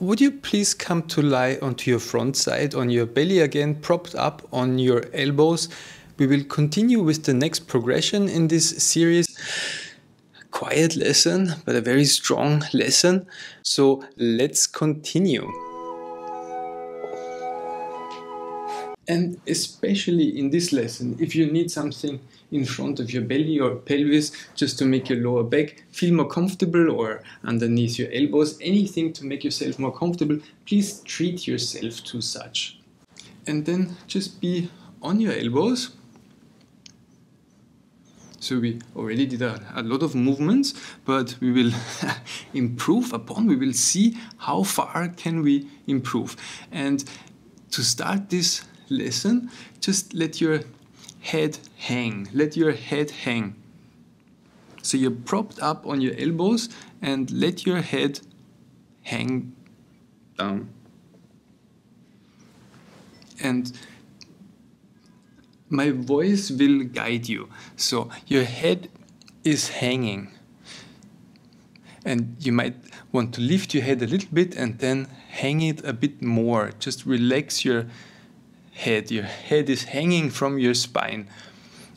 Would you please come to lie onto your front side on your belly again, propped up on your elbows? We will continue with the next progression in this series. Quiet lesson, but a very strong lesson. So let's continue. And especially in this lesson, if you need something in front of your belly or pelvis just to make your lower back feel more comfortable or underneath your elbows, anything to make yourself more comfortable, please treat yourself to such. And then just be on your elbows. So we already did a, a lot of movements, but we will improve upon, we will see how far can we improve. And to start this lesson, just let your head hang. Let your head hang. So you're propped up on your elbows and let your head hang down. And my voice will guide you. So your head is hanging. And you might want to lift your head a little bit and then hang it a bit more. Just relax your head. Your head is hanging from your spine.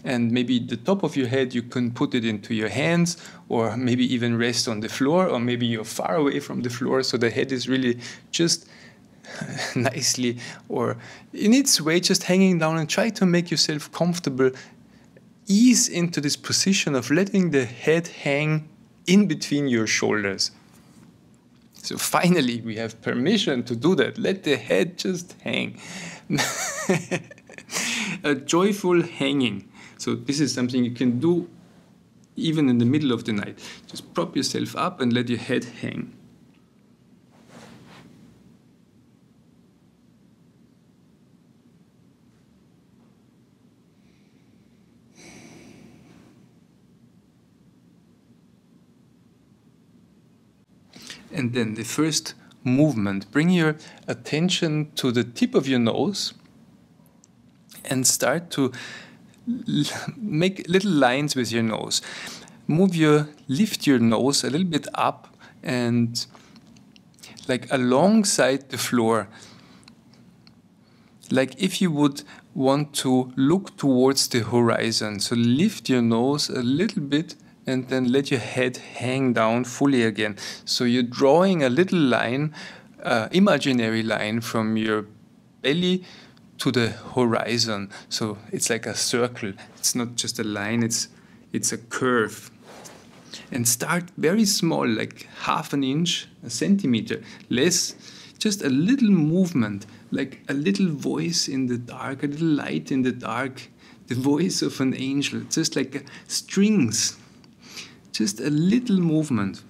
And maybe the top of your head, you can put it into your hands, or maybe even rest on the floor, or maybe you're far away from the floor, so the head is really just nicely or in its way just hanging down and try to make yourself comfortable ease into this position of letting the head hang in between your shoulders so finally we have permission to do that let the head just hang a joyful hanging. So this is something you can do even in the middle of the night. Just prop yourself up and let your head hang. And then the first movement. Bring your attention to the tip of your nose and start to make little lines with your nose. Move your, lift your nose a little bit up and like alongside the floor. Like if you would want to look towards the horizon. So lift your nose a little bit and then let your head hang down fully again. So you're drawing a little line, uh, imaginary line from your belly to the horizon. So it's like a circle. It's not just a line, it's, it's a curve. And start very small, like half an inch, a centimeter, less, just a little movement, like a little voice in the dark, a little light in the dark, the voice of an angel, just like strings just a little movement.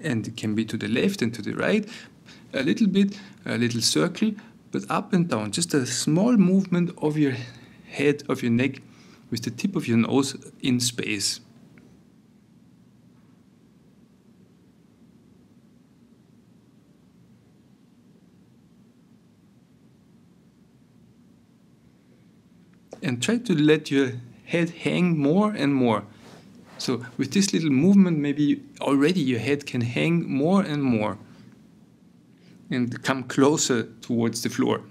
And it can be to the left and to the right, a little bit, a little circle, but up and down, just a small movement of your head, of your neck, with the tip of your nose in space. And try to let your head hang more and more. So with this little movement, maybe already your head can hang more and more and come closer towards the floor.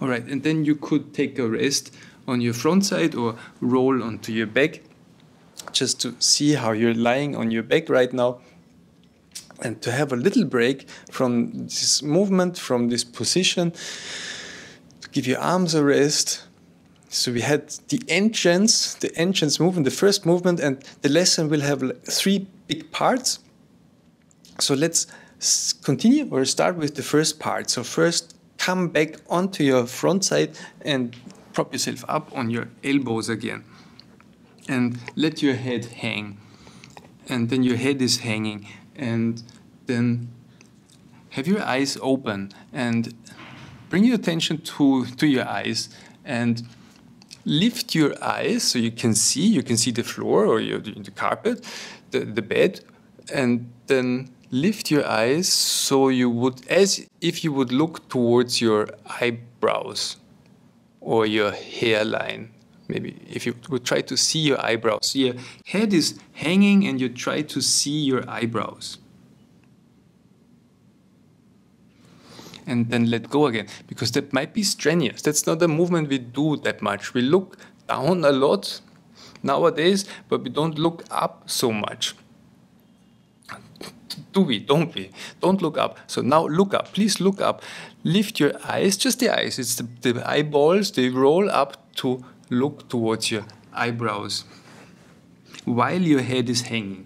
All right, and then you could take a rest on your front side or roll onto your back just to see how you're lying on your back right now and to have a little break from this movement, from this position, to give your arms a rest. So we had the entrance, the entrance movement, the first movement, and the lesson will have three big parts. So let's continue or start with the first part. So first, come back onto your front side and prop yourself up on your elbows again. And let your head hang. And then your head is hanging. And then have your eyes open and bring your attention to, to your eyes and lift your eyes so you can see, you can see the floor or your, the carpet, the, the bed, and then lift your eyes so you would, as if you would look towards your eyebrows or your hairline. Maybe if you would try to see your eyebrows. Your head is hanging and you try to see your eyebrows. And then let go again, because that might be strenuous. That's not a movement we do that much. We look down a lot nowadays, but we don't look up so much do we? Don't we? Don't look up. So now look up. Please look up. Lift your eyes, just the eyes. It's the, the eyeballs, they roll up to look towards your eyebrows while your head is hanging.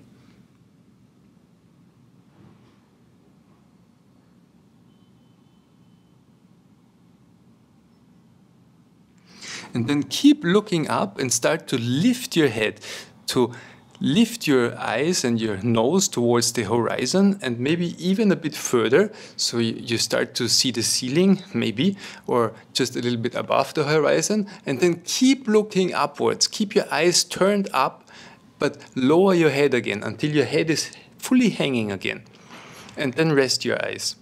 And then keep looking up and start to lift your head to lift your eyes and your nose towards the horizon and maybe even a bit further so you start to see the ceiling maybe or just a little bit above the horizon and then keep looking upwards. Keep your eyes turned up but lower your head again until your head is fully hanging again and then rest your eyes.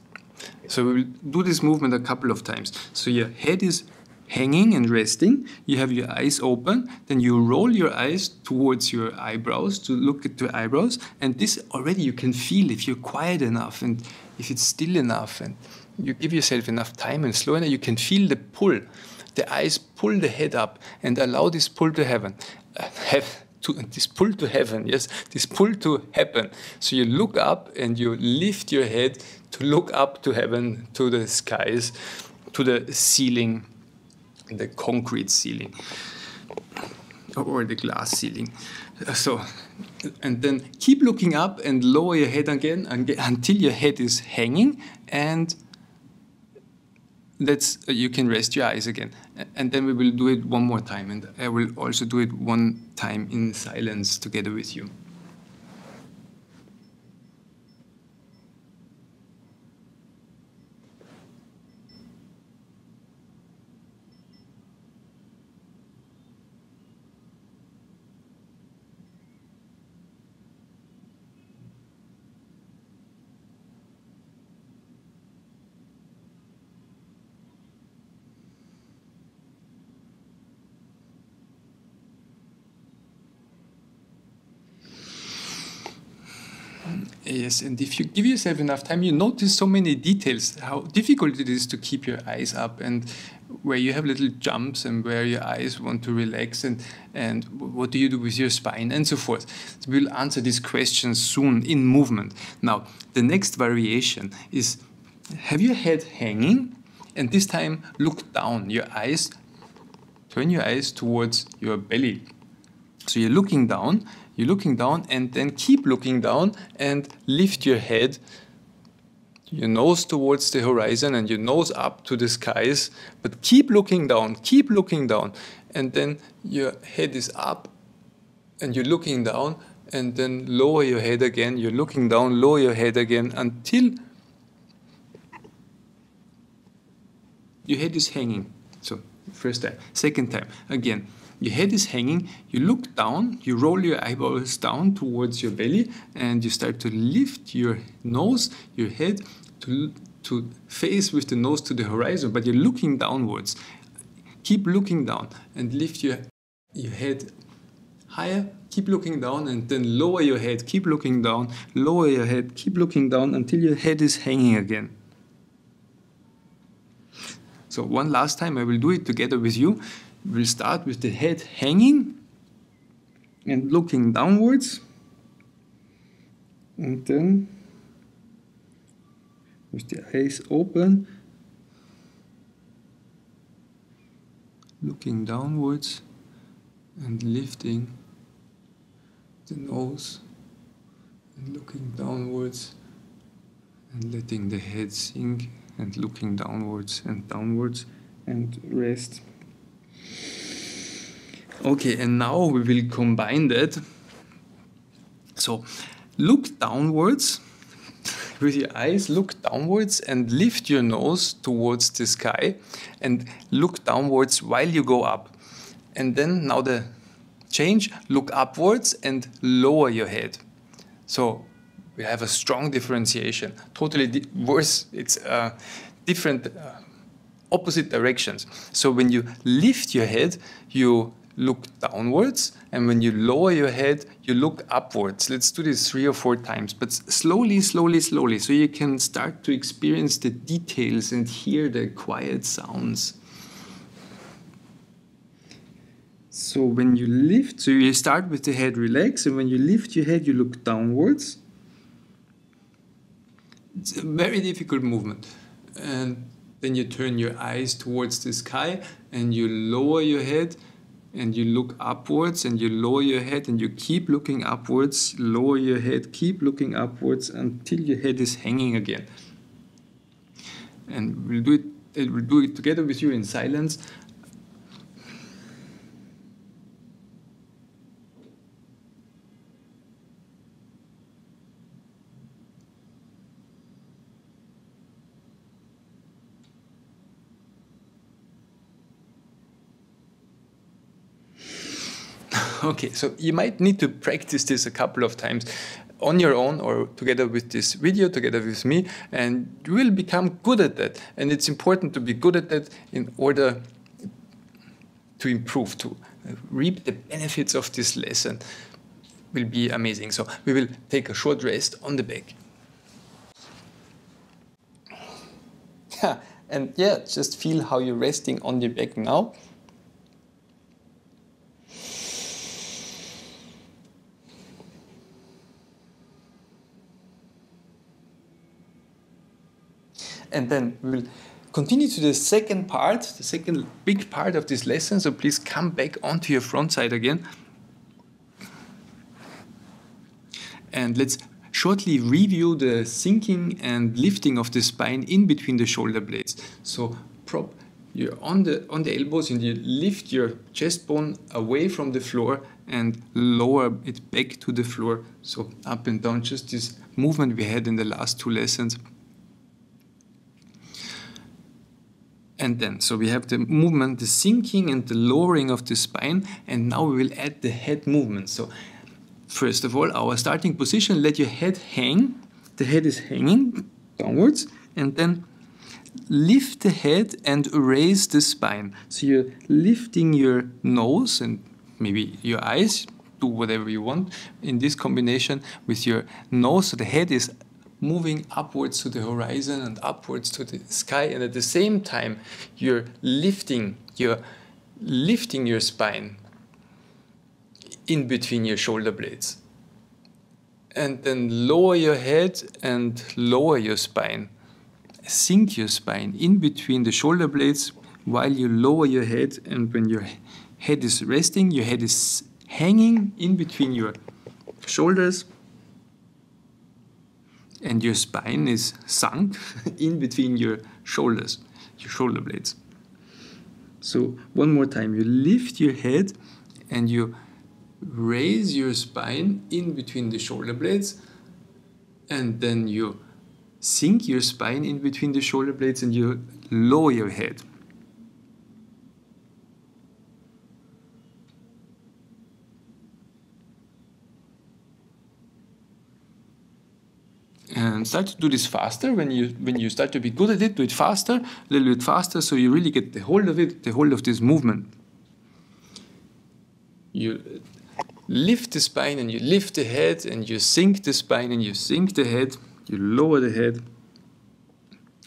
So we will do this movement a couple of times. So your head is hanging and resting. You have your eyes open. Then you roll your eyes towards your eyebrows to look at your eyebrows. And this already you can feel if you're quiet enough and if it's still enough and you give yourself enough time and slow enough, you can feel the pull. The eyes pull the head up and allow this pull to heaven. Uh, have to, this pull to heaven, yes, this pull to happen. So you look up and you lift your head to look up to heaven, to the skies, to the ceiling the concrete ceiling or the glass ceiling. So, and then keep looking up and lower your head again until your head is hanging, and that's you can rest your eyes again. And then we will do it one more time, and I will also do it one time in silence together with you. Yes, and if you give yourself enough time, you notice so many details, how difficult it is to keep your eyes up and where you have little jumps and where your eyes want to relax and, and what do you do with your spine and so forth. So we'll answer these questions soon in movement. Now, the next variation is have your head hanging and this time look down, your eyes, turn your eyes towards your belly. So you're looking down you're looking down and then keep looking down and lift your head, your nose towards the horizon and your nose up to the skies. But keep looking down, keep looking down. And then your head is up and you're looking down and then lower your head again. You're looking down, lower your head again until your head is hanging. So, first time. Second time, again your head is hanging, you look down, you roll your eyeballs down towards your belly, and you start to lift your nose, your head to, to face with the nose to the horizon, but you're looking downwards. Keep looking down and lift your, your head higher, keep looking down, and then lower your head, keep looking down, lower your head, keep looking down until your head is hanging again. So, one last time, I will do it together with you. We'll start with the head hanging and looking downwards. And then with the eyes open, looking downwards and lifting the nose and looking downwards and letting the head sink and looking downwards and downwards and rest. Okay, and now we will combine that. So look downwards with your eyes, look downwards and lift your nose towards the sky and look downwards while you go up. And then now the change, look upwards and lower your head. So we have a strong differentiation, totally worse. It's uh, different, uh, opposite directions. So when you lift your head, you look downwards, and when you lower your head, you look upwards. Let's do this three or four times, but slowly, slowly, slowly, so you can start to experience the details and hear the quiet sounds. So when you lift, so you start with the head relaxed, and when you lift your head, you look downwards. It's a very difficult movement. And then you turn your eyes towards the sky and you lower your head and you look upwards and you lower your head and you keep looking upwards, lower your head, keep looking upwards until your head is hanging again. And we'll do it, we'll do it together with you in silence. Okay, so you might need to practice this a couple of times on your own or together with this video, together with me, and you will become good at that. And it's important to be good at that in order to improve, to reap the benefits of this lesson will be amazing. So we will take a short rest on the back. And yeah, just feel how you're resting on your back now. And then we'll continue to the second part, the second big part of this lesson. So please come back onto your front side again. And let's shortly review the sinking and lifting of the spine in between the shoulder blades. So prop you're on the on the elbows and you lift your chest bone away from the floor and lower it back to the floor. So up and down, just this movement we had in the last two lessons. And then. So we have the movement, the sinking and the lowering of the spine, and now we will add the head movement. So first of all, our starting position, let your head hang. The head is hanging downwards, and then lift the head and raise the spine. So you're lifting your nose and maybe your eyes, do whatever you want in this combination with your nose. So the head is moving upwards to the horizon and upwards to the sky and at the same time you're lifting you're lifting your spine in between your shoulder blades. And then lower your head and lower your spine. Sink your spine in between the shoulder blades while you lower your head and when your head is resting your head is hanging in between your shoulders and your spine is sunk in between your shoulders, your shoulder blades. So one more time, you lift your head and you raise your spine in between the shoulder blades and then you sink your spine in between the shoulder blades and you lower your head. And start to do this faster. When you when you start to be good at it do it faster a little bit faster so you really get the hold of it the hold of this movement. You lift the spine and you lift the head and you sink the spine and you sink the head you lower the head.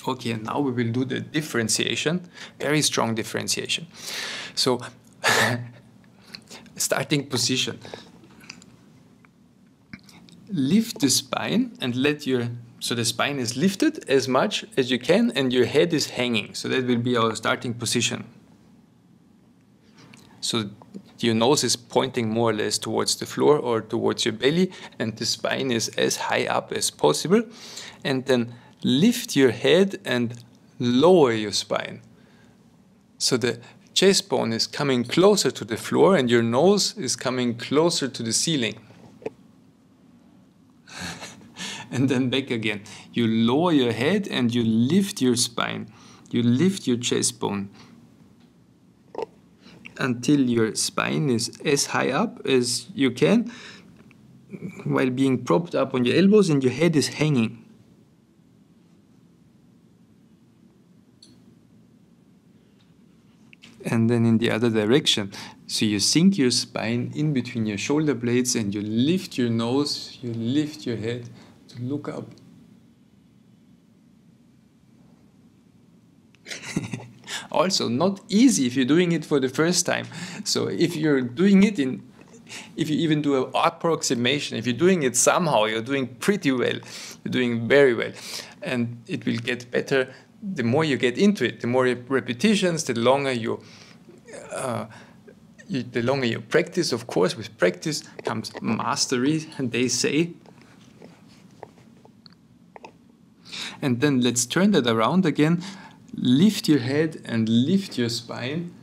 Okay and now we will do the differentiation very strong differentiation. So starting position lift the spine and let your so the spine is lifted as much as you can and your head is hanging. So that will be our starting position. So your nose is pointing more or less towards the floor or towards your belly and the spine is as high up as possible. And then lift your head and lower your spine. So the chest bone is coming closer to the floor and your nose is coming closer to the ceiling and then back again. You lower your head and you lift your spine. You lift your chest bone. until your spine is as high up as you can while being propped up on your elbows and your head is hanging. And then in the other direction. So you sink your spine in between your shoulder blades and you lift your nose, you lift your head to look up. also not easy if you're doing it for the first time. So if you're doing it in if you even do an approximation, if you're doing it somehow, you're doing pretty well. You're doing very well. And it will get better the more you get into it. The more repetitions, the longer you, uh, you the longer you practice. Of course, with practice comes mastery, and they say. And then let's turn that around again lift your head and lift your spine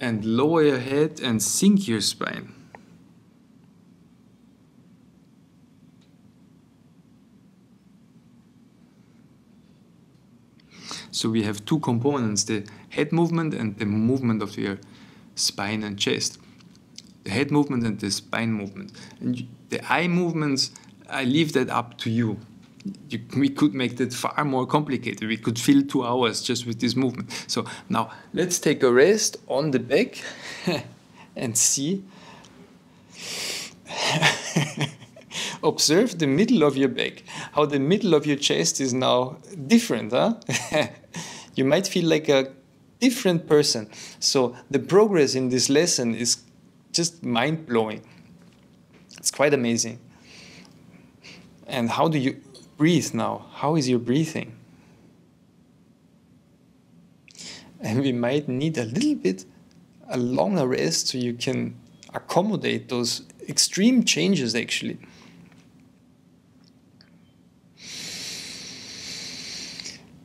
and lower your head and sink your spine. So we have two components, the head movement and the movement of your spine and chest. The head movement and the spine movement. And the eye movements, I leave that up to you you, we could make that far more complicated. We could fill two hours just with this movement. So now let's take a rest on the back and see. Observe the middle of your back, how the middle of your chest is now different. Huh? you might feel like a different person. So the progress in this lesson is just mind blowing. It's quite amazing. And how do you breathe now. How is your breathing? And we might need a little bit a longer rest so you can accommodate those extreme changes actually.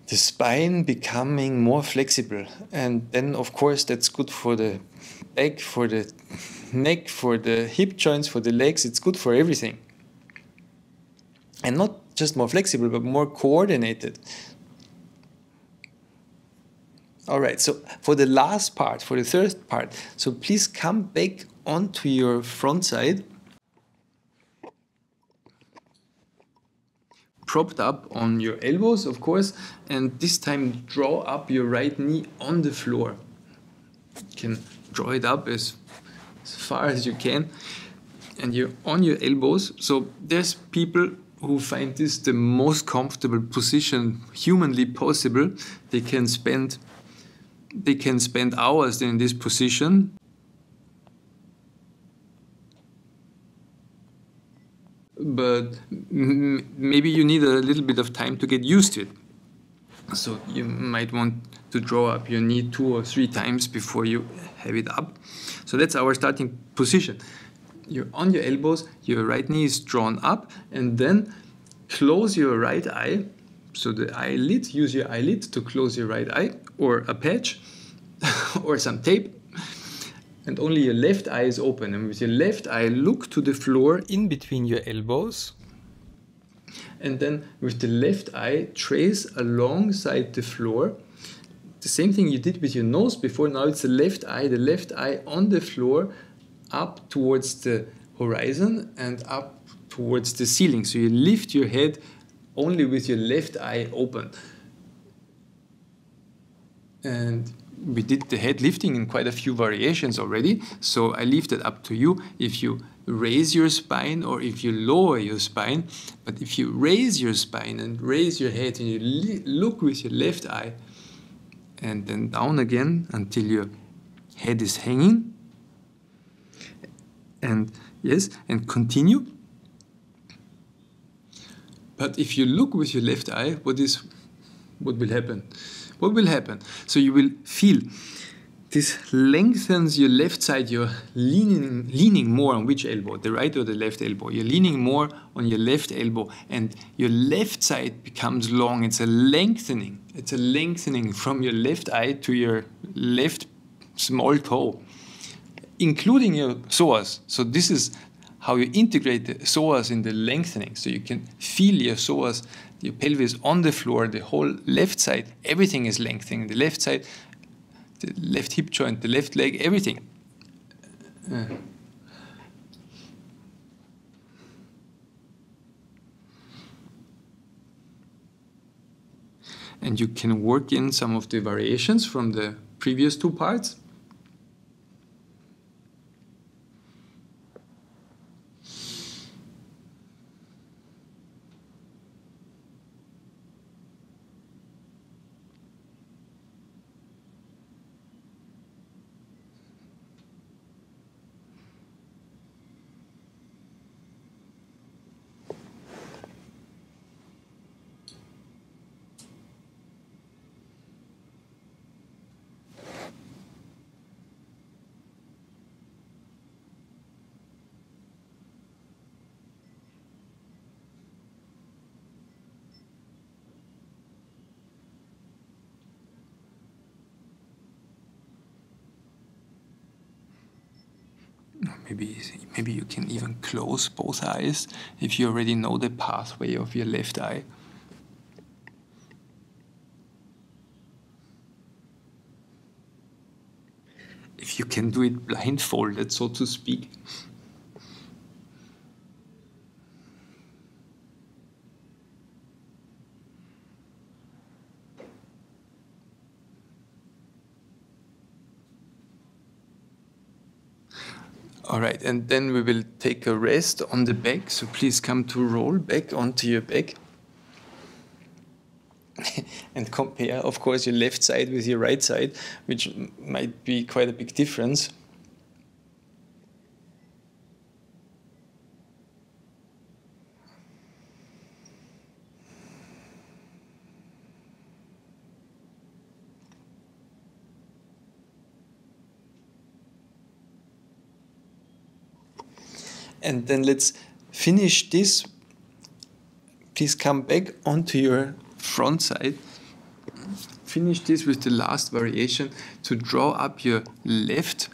The spine becoming more flexible, and then, of course, that's good for the back, for the neck, for the hip joints, for the legs. It's good for everything. And not just more flexible, but more coordinated. All right, so for the last part, for the third part, so please come back onto your front side. Propped up on your elbows, of course, and this time draw up your right knee on the floor. You can draw it up as, as far as you can, and you're on your elbows. So there's people who find this the most comfortable position humanly possible, they can spend they can spend hours in this position. But maybe you need a little bit of time to get used to it. So you might want to draw up your knee two or three times before you have it up. So that's our starting position you're on your elbows, your right knee is drawn up, and then close your right eye. So the eyelid, use your eyelid to close your right eye, or a patch, or some tape. And only your left eye is open. And with your left eye, look to the floor in between your elbows. And then with the left eye, trace alongside the floor. The same thing you did with your nose before. Now it's the left eye, the left eye on the floor, up towards the horizon and up towards the ceiling. So you lift your head only with your left eye open. And we did the head lifting in quite a few variations already. So I leave that up to you if you raise your spine or if you lower your spine. But if you raise your spine and raise your head and you look with your left eye and then down again until your head is hanging and yes, and continue. But if you look with your left eye, what is what will happen? What will happen? So you will feel this lengthens your left side. You're leaning leaning more on which elbow, the right or the left elbow. You're leaning more on your left elbow, and your left side becomes long. It's a lengthening. It's a lengthening from your left eye to your left small toe including your psoas. So this is how you integrate the psoas in the lengthening. So you can feel your psoas, your pelvis on the floor, the whole left side, everything is lengthening. The left side, the left hip joint, the left leg, everything. And you can work in some of the variations from the previous two parts. Maybe maybe you can even close both eyes if you already know the pathway of your left eye. If you can do it blindfolded, so to speak. All right, and then we will take a rest on the back. So please come to roll back onto your back. and compare, of course, your left side with your right side, which might be quite a big difference. And then let's finish this. Please come back onto your front side. Finish this with the last variation to draw up your left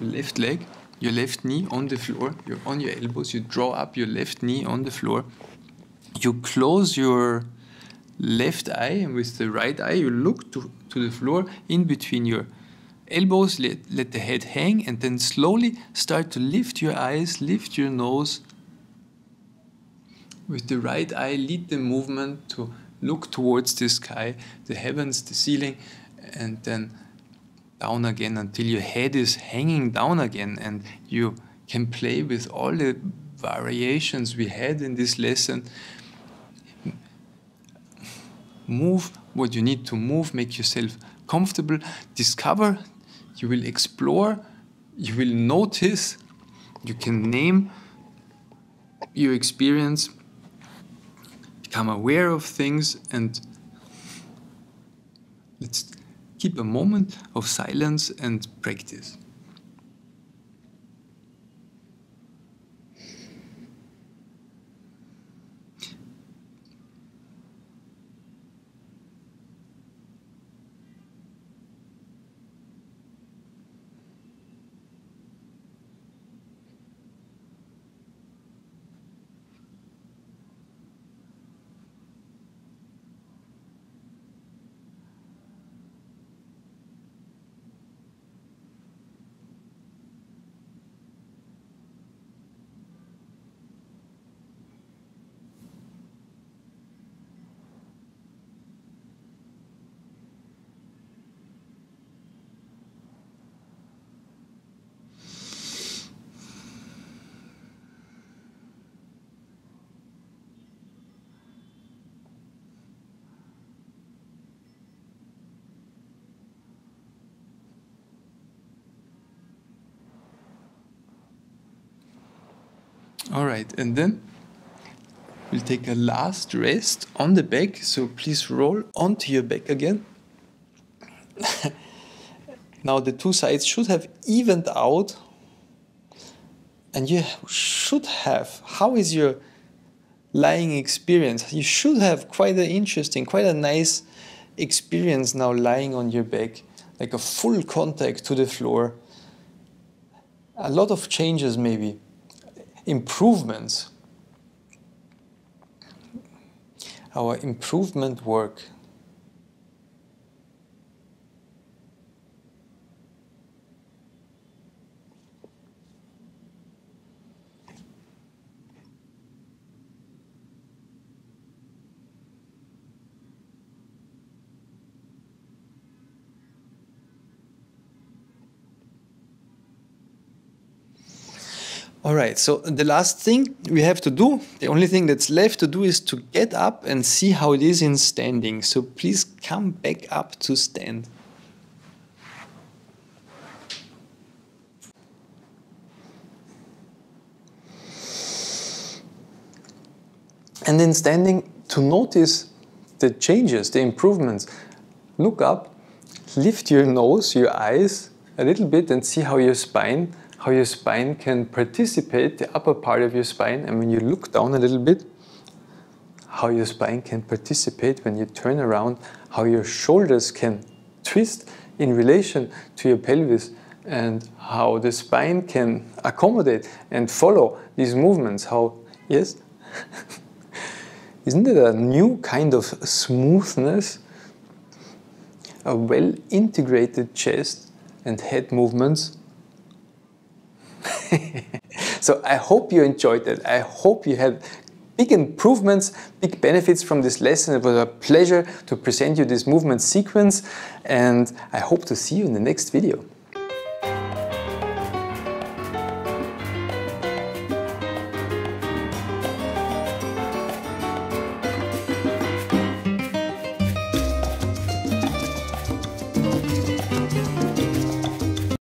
left leg, your left knee on the floor. You're on your elbows. You draw up your left knee on the floor. You close your left eye, and with the right eye, you look to, to the floor in between your elbows, let, let the head hang, and then slowly start to lift your eyes, lift your nose. With the right eye, lead the movement to look towards the sky, the heavens, the ceiling, and then down again until your head is hanging down again and you can play with all the variations we had in this lesson. Move what you need to move, make yourself comfortable, discover you will explore, you will notice, you can name your experience, become aware of things, and let's keep a moment of silence and practice. All right, and then we'll take a last rest on the back. So please roll onto your back again. now the two sides should have evened out. And you should have, how is your lying experience? You should have quite an interesting, quite a nice experience now lying on your back, like a full contact to the floor. A lot of changes maybe improvements, our improvement work. All right, so the last thing we have to do, the only thing that's left to do is to get up and see how it is in standing. So please come back up to stand. And in standing, to notice the changes, the improvements, look up, lift your nose, your eyes a little bit and see how your spine how your spine can participate, the upper part of your spine, and when you look down a little bit, how your spine can participate when you turn around, how your shoulders can twist in relation to your pelvis, and how the spine can accommodate and follow these movements. How, yes? Isn't it a new kind of smoothness? A well integrated chest and head movements so I hope you enjoyed it. I hope you had big improvements, big benefits from this lesson. It was a pleasure to present you this movement sequence and I hope to see you in the next video.